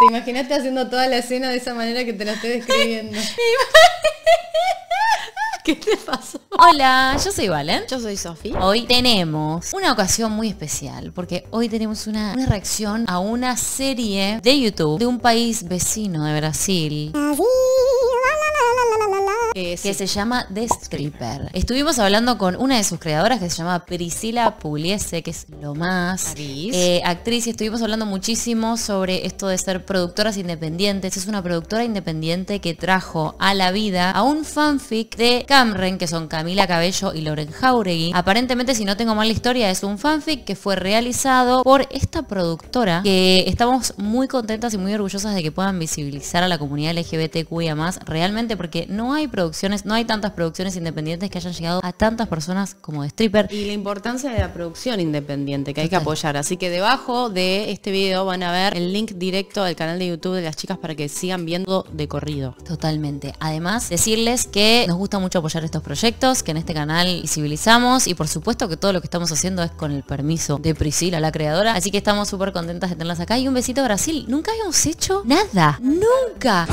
Te imaginaste haciendo toda la escena de esa manera que te la estoy describiendo. ¿Qué te pasó? Hola, yo soy Valen. Yo soy Sofi. Hoy tenemos una ocasión muy especial porque hoy tenemos una, una reacción a una serie de YouTube de un país vecino de Brasil Eh, que se llama The Stripper. Estuvimos hablando con una de sus creadoras que se llama Priscila Pugliese, que es lo más Actriz. eh, actriz, y estuvimos hablando muchísimo sobre esto de ser productoras independientes. Es una productora independiente que trajo a la vida a un fanfic de Camren, que son Camila Cabello y Loren Jauregui. Aparentemente, si no tengo mal la historia, es un fanfic que fue realizado por esta productora que estamos muy contentas y muy orgullosas de que puedan visibilizar a la comunidad LGBTQIA realmente porque no hay producciones, no hay tantas producciones independientes que hayan llegado a tantas personas como de stripper. Y la importancia de la producción independiente que hay que apoyar. Así que debajo de este video van a ver el link directo al canal de YouTube de las chicas para que sigan viendo de corrido. Totalmente. Además, decirles que nos gusta mucho apoyar estos proyectos, que en este canal visibilizamos y por supuesto que todo lo que estamos haciendo es con el permiso de Priscila, la creadora. Así que estamos súper contentas de tenerlas acá. Y un besito a Brasil. Nunca habíamos hecho nada. Nunca.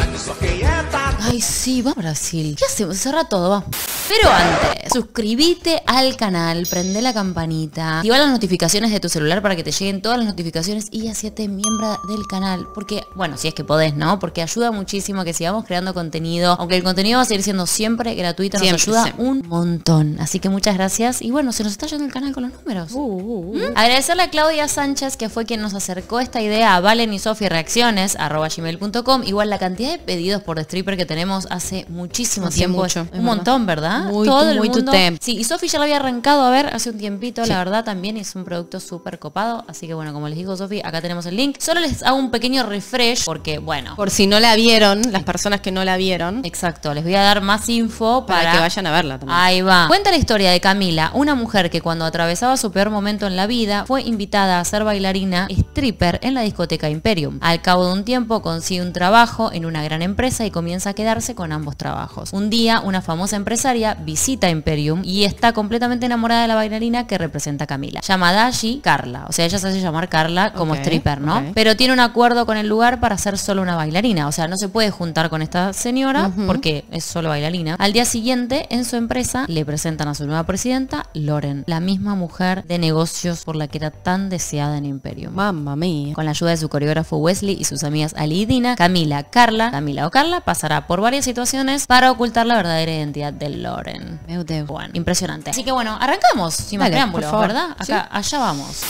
Ay, sí, va a Brasil. ¿Qué hacemos? Cerra todo, va. Pero antes, suscríbete al canal, prende la campanita, activa las notificaciones de tu celular para que te lleguen todas las notificaciones y hacete miembro del canal. Porque, bueno, si es que podés, ¿no? Porque ayuda muchísimo a que sigamos creando contenido. Aunque el contenido va a seguir siendo siempre gratuito, nos Siempre, ayuda siempre. un montón. Así que muchas gracias. Y bueno, se nos está yendo el canal con los números. Uh, ¿Mm? Agradecerle a Claudia Sánchez, que fue quien nos acercó esta idea a Valen y Sofía Reacciones, arroba gmail.com. Igual la cantidad de pedidos por The Stripper que tenemos hace muchísimo Hace tiempo. mucho, es un verdad. montón, ¿verdad? Muy Todo el muy tu mundo-. Sí, y Sofi ya la había arrancado a ver hace un tiempito, Sí. la verdad también es un producto súper copado. Así que bueno, como les digo, Sofi, acá tenemos el link. Solo les hago un pequeño refresh porque, bueno. Por si no la vieron, las personas que no la vieron, Exacto, les voy a dar más info para, para, que vayan a verla también. Ahí va. Cuenta la historia de Camila, una mujer que cuando atravesaba su peor momento en la vida fue invitada a ser bailarina stripper en la discoteca Imperium. Al cabo de un tiempo consigue un trabajo en una gran empresa y comienza a quedarse con ambos trabajos. Un día una famosa empresaria visita Imperium y está completamente enamorada de la bailarina que representa a Camila. Llamada allí Carla, o sea, ella se hace llamar Carla como stripper, ¿no? Pero tiene un acuerdo con el lugar para ser solo una bailarina, o sea, no se puede juntar con esta señora porque es solo bailarina. Al día siguiente, en su empresa, le presentan a su nueva presidenta, Loren, la misma mujer de negocios por la que era tan deseada en Imperium. Mamma mía. Con la ayuda de su coreógrafo Wesley y sus amigas Ali y Dina, Camila, Carla, Camila o Carla pasará por varias situaciones para ocultar la verdadera identidad de Loren. Meu Deus. Bueno, impresionante. Así que bueno, arrancamos sin más Dale, preámbulos, por favor. ¿verdad? Acá, allá vamos.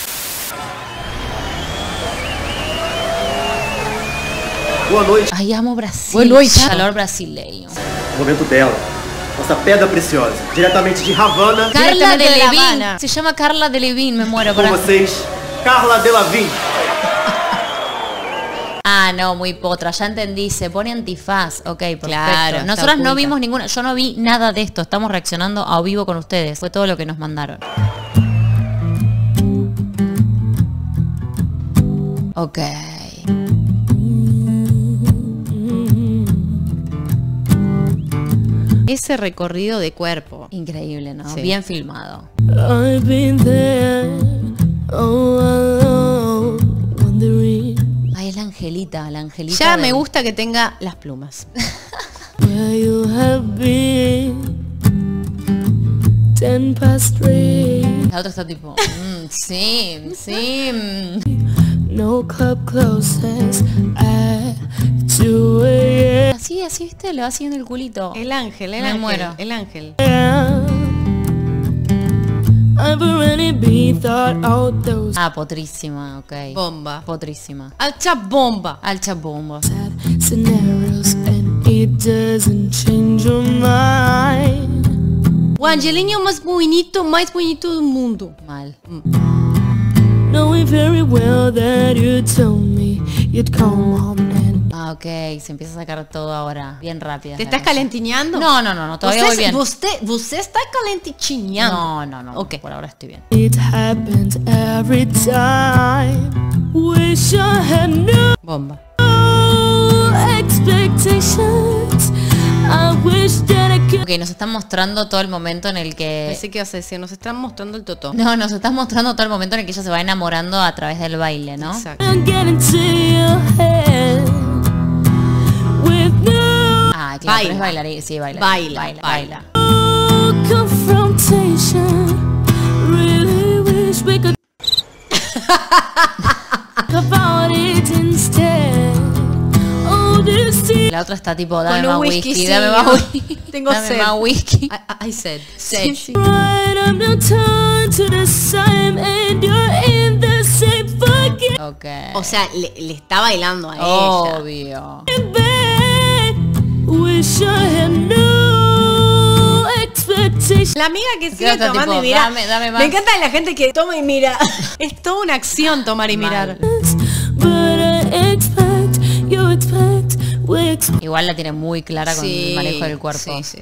Boa noite, Ay, amo Brasil. Boa noite. Calor brasileño. momento dela. Nossa pedra preciosa, diretamente de Havana, Carla de de Levin. Se llama Carla de Levin, me muero. com vocês, Carla Delavin. Ah, no, muy potra. Ya entendí. Se pone antifaz. Ok, perfecto. Claro, Nosotras no vimos ninguna. Yo no vi nada de esto. Estamos reaccionando a vivo con ustedes. Fue todo lo que nos mandaron. Ok. Ese recorrido de cuerpo. Increíble, ¿no? Sí. Bien filmado. I've been there, oh, alone, wondering Ay, es la angelita, la angelita. Ya de- me gusta que tenga las plumas. where you have been. Ten past three, La otra está tipo. mm, sí, sí. mm. no club closes at 2 a.m. Así, así, viste, le va siguiendo el culito. El ángel, el Me ángel. muero. El ángel. Ah, potrísima, ok. Bomba. Potrísima. Alcha bomba. Alcha bomba. sad scenarios, and it doesn't change your mind. O Angelinho más bonito, más bonito do mundo. Mal. Knowing very well that you told me you'd come home and Ah, ok. Se empieza a sacar todo ahora. Bien rápida. ¿Te estás calentiñando? No, no, no, no. Todavía voy bien. Usted, usted está calentichiñando. No, no, no. Ok. Por ahora estoy bien. it happens every time. Wish I had no Bomba. expectations. I wish that I could. Ok, nos están mostrando todo el momento en el que... Pensé que decir, nos están mostrando el totó. No, nos están mostrando todo el momento en el que ella se va enamorando a través del baile, ¿no? Exacto. Es bailarín, sí, baila. Baila, baila. La otra está tipo, dame Con más whisky, whisky, dame más whisky. tengo dame sed. más whisky. I, I said, said. right up no turn to the same, and you're in the same fucking Ok. O sea, le, le está bailando a ella. Obvio. La amiga que sigue está tomando tipo, y mira. dame- dame más. Me encanta la gente que toma y mira. es toda una acción tomar y mirar. Igual la tiene muy clara con el manejo del cuerpo. Sí, sí.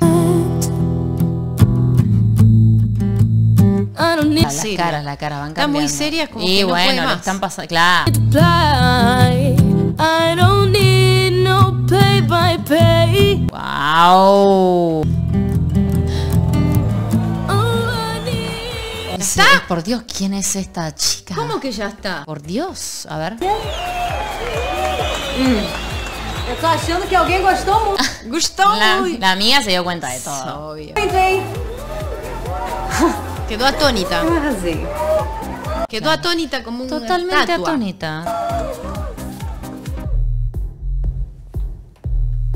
Las Sí, caras, las caras van Está muy cambiando. seria, como Y que no puede bueno, más. están pasando. Claro. ¡Wow! Oh, I need. Es- es- por Dios, ¿quién es esta chica? ¿Cómo que ya está? Por Dios, a ver. Tô achando que alguém gostou muito. Gustó La, muy. la mía se dio cuenta de todo. Obvio. Quedó atónita. Arrasei. Quedó atónita como una Totalmente estatua. atónita.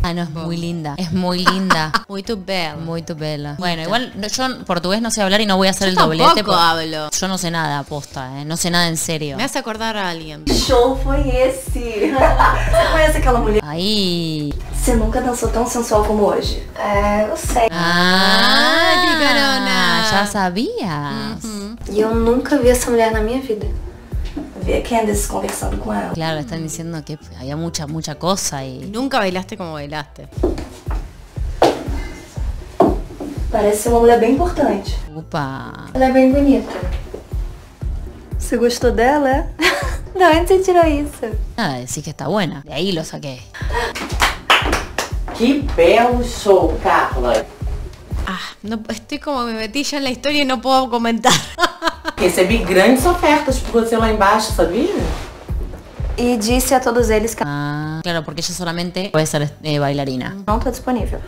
Ah, no, es muy linda. Es muy linda. Muy tu bella. Muy tu bella. Bueno, igual no- yo en portugués no sé hablar y no voy a hacer Yo el doblete. tampoco porque hablo. Yo no sé nada, aposta, ¿eh? No sé nada en serio. Me hace acordar a alguien. show foi esse? Você conhece aquela mulher? Ahí. Você nunca dançou tão sensual como hoje. É, eu sei. Ah, picarona. Ya sabías. E eu nunca vi essa mulher na minha vida. Vi a Candace conversando com ela. Claro, están diciendo que había mucha, mucha cosa y... Nunca bailaste como bailaste. Parece ser uma mulher bem importante. Upa. Ela é bem bonita. Você gostou dela, é? Da onde você tirou isso? Nada, decís que está buena. De ahí lo saqué. Que belo show, Carla. Ah, no, estoy como me metí ya en la historia y no puedo comentar. Recebi grandes ofertas por você lá embaixo, sabia? E disse a todos eles que Ah, claro, porque ella solamente puede ser eh, bailarina. não tá disponível.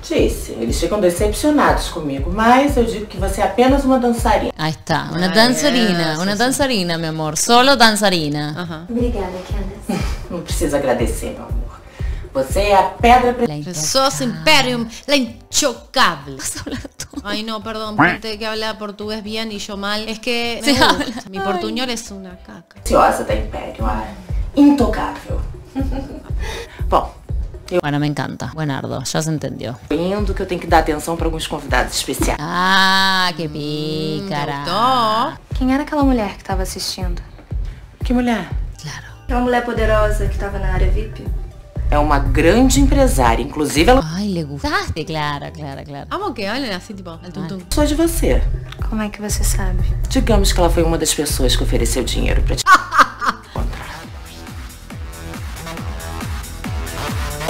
Disse, eles ficam decepcionados comigo, mas eu digo que você é apenas uma dançarina. Ahí está, una Ah, danzarina, sí, una sí. danzarina, mi amor. Solo danzarina. Ajá. Obrigada, Candace. Não precisa agradecer, meu amor. Você é a pedra pre... La inter- Sos Imperium, la tú. Ay no, perdón, gente que habla portugués bien y yo mal. Es que me gusta. Mi portuñol es una caca. Preciosa da Império, ah, intocável. Bom, Bueno, me encanta. Buenardo, ya se entendió. eu indo que eu tenho que dar atenção para alguns convidados especiais. Ah, qué Me pícara. gustó. Quem era aquela mulher que tava assistindo? Que mulher? Claro. Aquela mulher poderosa que tava na área VIP? É uma grande empresária, inclusive ela Ay, le gustaste, claro, claro, claro. Amo que hablen así, tipo, al tuntum. gostou de você. Como é que você sabe? Digamos que ela foi uma das pessoas que ofereceu dinheiro pra te encontrar.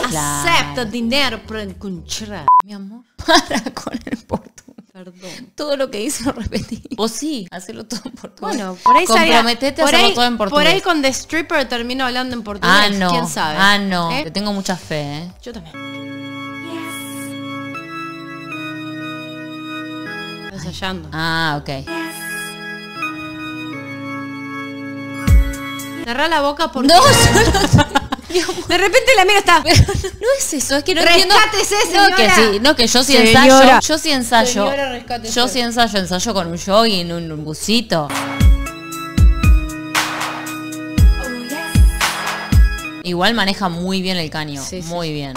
Acepta dinero para encontrar. Mi amor, para con el. Perdón. Todo lo que dice lo repetí. O sí, hacelo todo en portugués. Bueno, por ahí Comprometete a hacerlo ahí- todo en portugués. Por ahí con The Stripper termino hablando en portugués. Ah, no. ¿Quién sabe? Ah, no. ¿Eh? Te tengo mucha fe, ¿eh? Yo también. Ensayando. Ah, ok. Cerrá la boca porque... No, solo... De repente la mira está... Pero no es eso, es que no entiendo. Rescátese, No, que señora. sí, no, que yo sí Señora. ensayo. Yo sí ensayo. Señora, rescátese. Yo sí ensayo, ensayo con un jogging, un, un busito. Igual maneja muy bien el caño. Sí, sí, muy bien.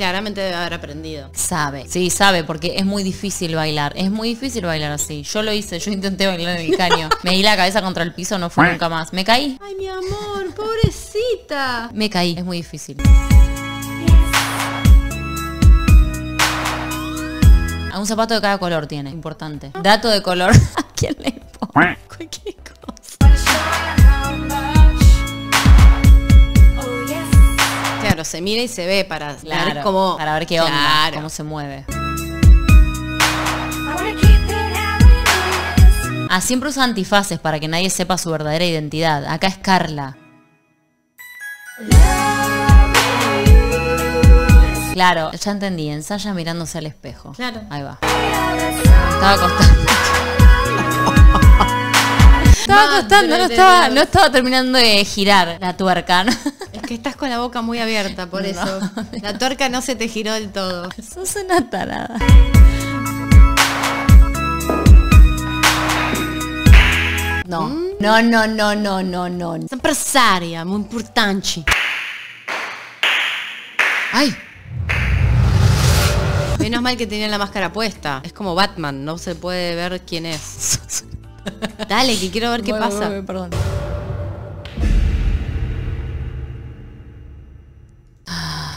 Claramente debe haber aprendido. Sabe, sí, sabe, porque es muy difícil bailar. Es muy difícil bailar así. Yo lo hice, yo intenté bailar en el caño. Me di la cabeza contra el piso, no fue nunca más. Me caí. Ay, mi amor, pobrecita. Me caí. Es muy difícil. A un zapato de cada color tiene, importante. Dato de color. ¿A quién le pongo? Cualquier claro, se mira y se ve para claro, ver cómo. Para ver qué onda, cómo se mueve. Ah, siempre usa antifaces para que nadie sepa su verdadera identidad. Acá es Carla. Claro, ya entendí, ensaya mirándose al espejo. Claro. Ahí va. Estaba costando. Estaba costando, no estaba, no estaba terminando de girar la tuerca. ¿no? Es que estás con la boca muy abierta, por eso. La tuerca no se te giró del todo. Sos una tarada. No. No, no, no, no, no, no. Empresaria, muy importante. Ay, Menos mal que tenía la máscara puesta. Es como Batman, no se puede ver quién es. Dale, que quiero ver qué Voy, pasa. voy, voy, perdón.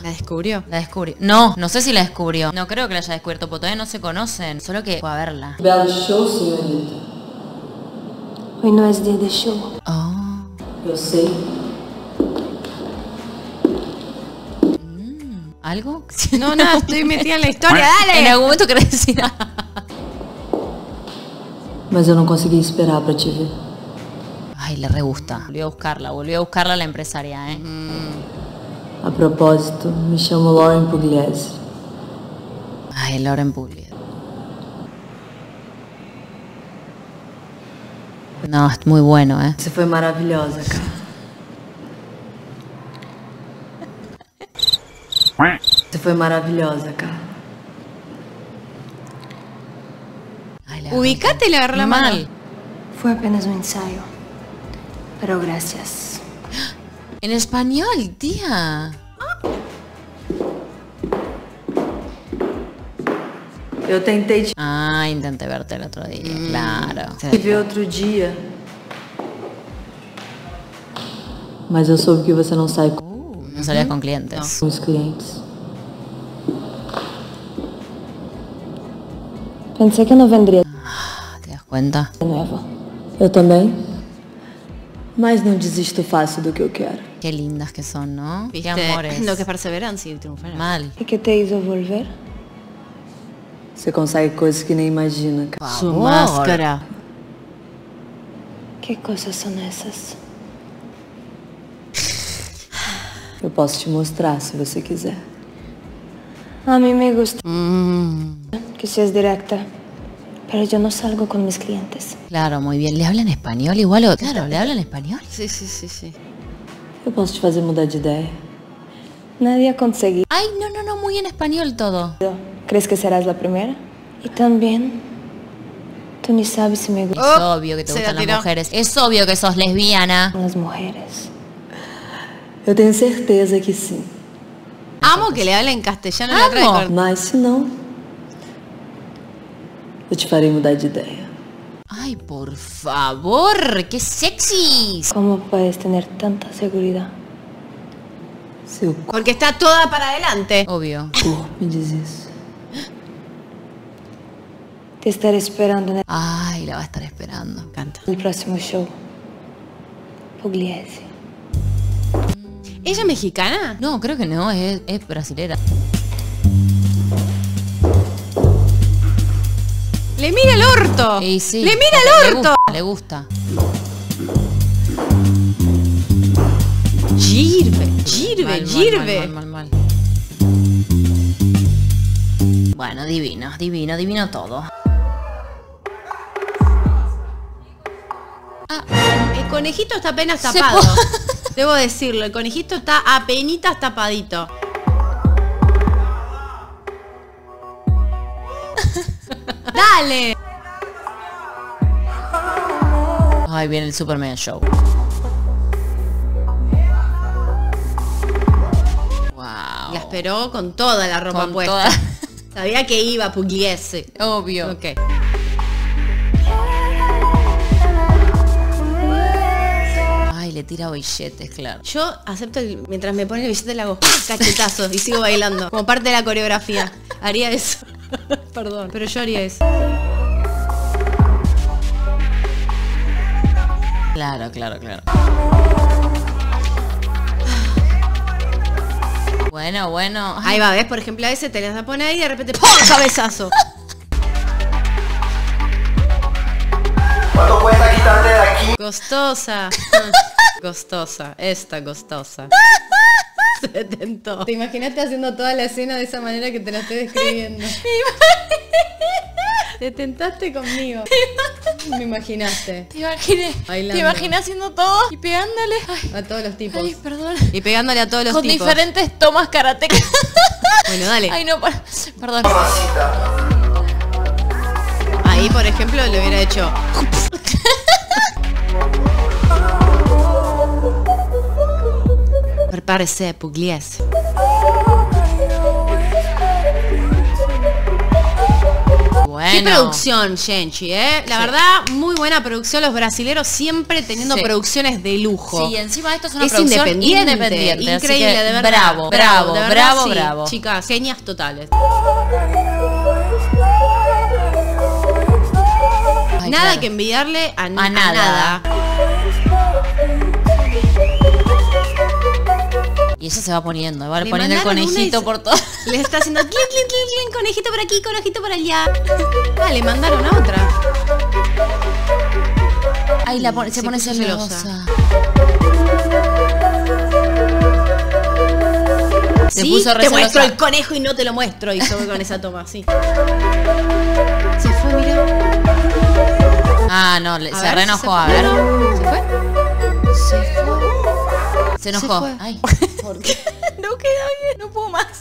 La descubrió. La descubrió. No, no sé si la descubrió. No creo que la haya descubierto, porque todavía no se conocen. Solo que fue a verla. Belo show, senhorita. Hoy no es día de show. Oh. Eu sei. ¿Algo? No, no, estoy metida en la historia, En dale. algún momento querés decir Mas eu não consegui esperar pra te ver. Ay, le re gusta. Volvió a buscarla, volvió a buscarla la empresaria, ¿eh? A propósito, me chamo Lauren Pugliese. Ay, Lauren Pugliese. No, es muy bueno, ¿eh? Você foi maravilhosa, cara. Você foi maravilhosa, cara. Le Ubicate y le agarró la Mal. mano. Fue apenas un ensayo. Pero gracias. En español, tía. Eu tentei te Ah, intenté verte el otro día, claro. ver outro dia. Mas eu soube que você não sai com No salías con clientes. os clientes. Pensé que no vendría ¿Te das cuenta? de nuevo. Eu também. Mas não desisto fácil do que eu quero. Qué lindas que son, ¿no? ¿Viste? Qué amores. Lo que es perseverancia y triunfar. Mal. ¿Y qué te hizo volver? Você consegue coisas que nem imagina, cara. Su Favor. máscara. ¿Qué cosas son esas? Eu posso te mostrar se você quiser. A mí me gusta Mm. que seas directa. Pero yo no salgo con mis clientes. Claro, muy bien. ¿Le hablan español igual? O... Claro, ¿le hablan español? Sí, sí, sí, sí. Eu posso te fazer mudar de ideia. Nadie ha conseguido. Ay, no, no, no, muy en español todo. ¿Crees que serás la primera? Y también, tú ni sabes si me Es gustan obvio que te gustan las mujeres. Es obvio que sos lesbiana. las mujeres. Eu tenho certeza que sim. Amo que le hablen castellano en la otra Amo. de cor- Mas se não, eu te farei mudar de ideia. Ay, por favor, qué sexy. ¿Cómo puedes tener tanta seguridad? Seu Porque está toda para adelante. Obvio. corpo me diz isso. Te estaré esperando en Ay, la va a estar esperando. Canta. el próximo show. Pugliese. ¿Ella es mexicana? No, creo que no, es, es brasilera. ¡Le mira el orto! Y sí. ¡Le mira el orto! gusta, le gusta. Girve, girve, girve. mal, mal, mal. Bueno, divino, divino, divino todo. El conejito está apenas tapado. Debo decirlo, el conejito está apenitas tapadito. ¡Dale! Ay, viene el Superman Show. Wow. La esperó con toda la ropa Con puesta. toda. Sabía que iba Pugliese. Obvio. Ok. Le tira billetes, claro. Yo acepto el, mientras me pone el billete le hago cachetazos y sigo bailando. Como parte de la coreografía. Haría eso. Perdón. Pero yo haría eso. Claro, claro, claro. Bueno, bueno. Ahí va, ¿ves? Por ejemplo, a ese te las pone ahí y de repente ¡pum! cabezazo. Cuando pueda quitarte de aquí. Gostosa. Gostosa. Esta gostosa. Se tentó. ¿Te imaginaste haciendo toda la escena de esa manera que te la estoy describiendo? Te tentaste conmigo. Me imaginaste. Te imaginé. Bailando. Te imaginé haciendo todo y pegándole. Ay, A todos los tipos. ay, perdón. Y pegándole a todos los Con tipos. diferentes tomas karatecas. Bueno, dale. Ay, no, perdón. Ahí, por ejemplo, le hubiera hecho. Prepárese, Pugliese. Bueno. Qué producción, Genchi, ¿eh? La verdad, muy buena producción. Los brasileros siempre teniendo Sí. producciones de lujo. Sí, encima esto es una es producción independiente, independiente. increíble, de verdad. Bravo, bravo, de verdad, bravo, sí. bravo. Chicas, genias totales. Ay, nada claro. que envidiarle a, A a nada. Y ella se va poniendo, va Le poniendo el y conejito por todo. Le está haciendo clin, clin, clin, clin, conejito por aquí, conejito por allá. Ah, le mandaron a otra. Ay, la pone- se, Se pone celosa. Se sí, puso te muestro el conejo y no te lo muestro. Y yo con esa toma, sí. Se fue, mira. Ah, no, A se reenojó, a ver. ¿Se fue? Se fue. Se enojó. fue. Ay. No queda bien, no puedo más.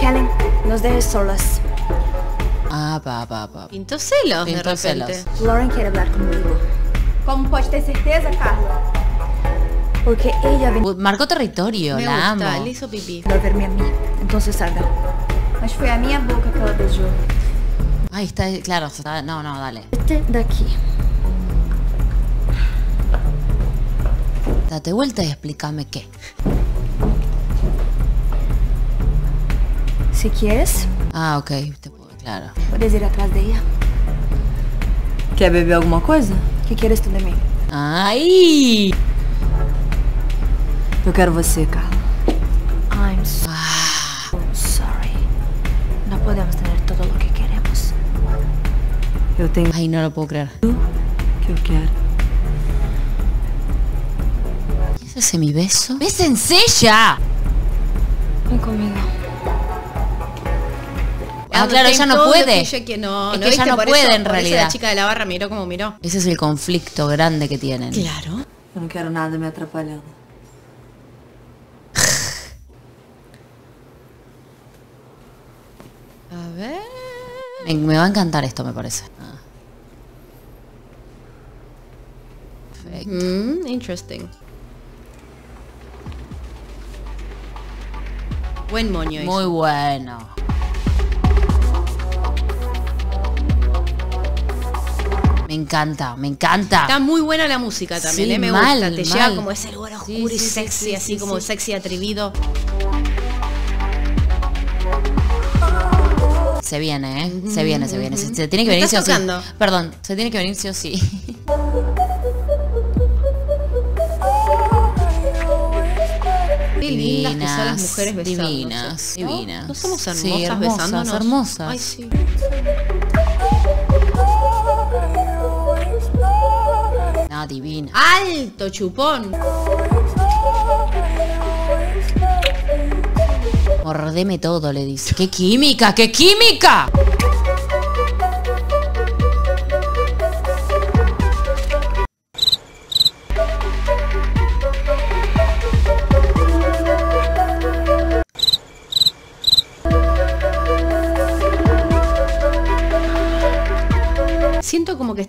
Kellen, nos dejes solas. Ah, pa, pa, pa. Pintó celos de Pintó repente. celos. Lauren quiere hablar conmigo. Como pode ter certeza, Carla? Porque ella Uh, Marcó territorio, Me la gusta, amo. le hizo pipí. verme a mim. Então salga. Mas foi a minha boca que ela beijou. Ay, está, claro, está- no, no, dale. Vete daqui. Date vuelta y explícame qué. Se quieres, Ah, ok, te puedo, claro. podes ir atrás de ella. Quer beber alguma coisa? O que quieres tu de mim? Ay. Eu quero você, Carla. I'm so sorry. No podemos tener todo lo que queremos. Eu tenho Ay, no lo puedo creer. o que eu quero. Ese mi beso? ¡Bésense ya! Vem comigo. Ah, claro, ella no puede. que no, Es no, que no Por puede, eso- en por eso realidad. La chica de la barra miró como miró. Ese es el conflicto grande que tienen. Claro. Eu não quero nada me atrapalhando. A ver. Me, me va a encantar esto, me parece. Ah. Perfecto. Mm, interesting. Buen moño Muy bueno. Me encanta, me encanta. Está muy buena la música también, Sí, eh, me mal, gusta. Te mal. lleva como ese lugar Sí, oscuro y sí, sexy, sí, así sí, como sexy atrevido. Se viene, ¿eh? Se viene, se viene. Se, se tiene que ¿Me venir sí o sí. Perdón, se tiene que venir sí o sí. Las mujeres divinas, ¿no? divinas. ¿No somos hermosas, Sí, hermosas, besándonos? hermosas. Ay, sí. No, divina. Alto chupón. Mordeme todo, le dice. ¡Qué química! ¡Qué química!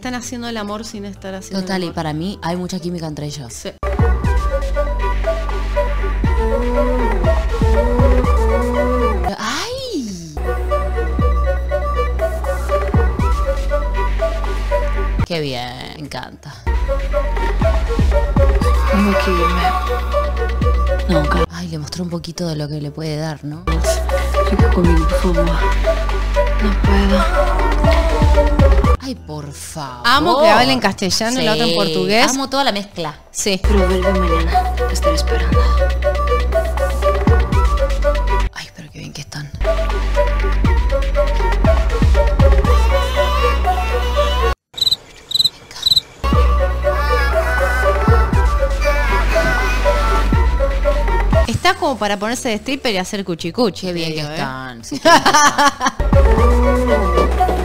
Están haciendo el amor sin estar haciendo Total, el y amor. para mí hay mucha química entre ellos. Sí. ¡Ay! Qué bien, me encanta. Tengo que irme. Não, Carla. Ay, le mostró un poquito de lo que le puede dar, ¿no? Por favor. No puedo. Ay, por favor. Amo que hable en castellano y la otra en portugués. Amo toda la mezcla. Sí. Pero vuelve mañana. Te estaré esperando. Ay, pero qué bien que están. estás como para ponerse de stripper y hacer cuchicuchi. Qué bien que ¿eh? están. sí, qué bien que están.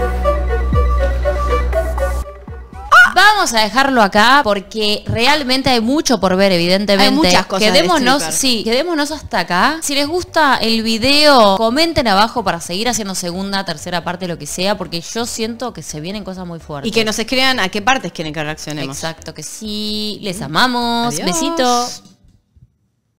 Vamos a dejarlo acá porque realmente hay mucho por ver, evidentemente. Hay muchas cosas de Quedémonos, stripper. sí, quedémonos hasta acá. Si les gusta el video, comenten abajo para seguir haciendo segunda, tercera parte, lo que sea, porque yo siento que se vienen cosas muy fuertes. Y que nos escriban a qué partes quieren que reaccionemos. Exacto, que sí. Les amamos. Adiós. Besitos.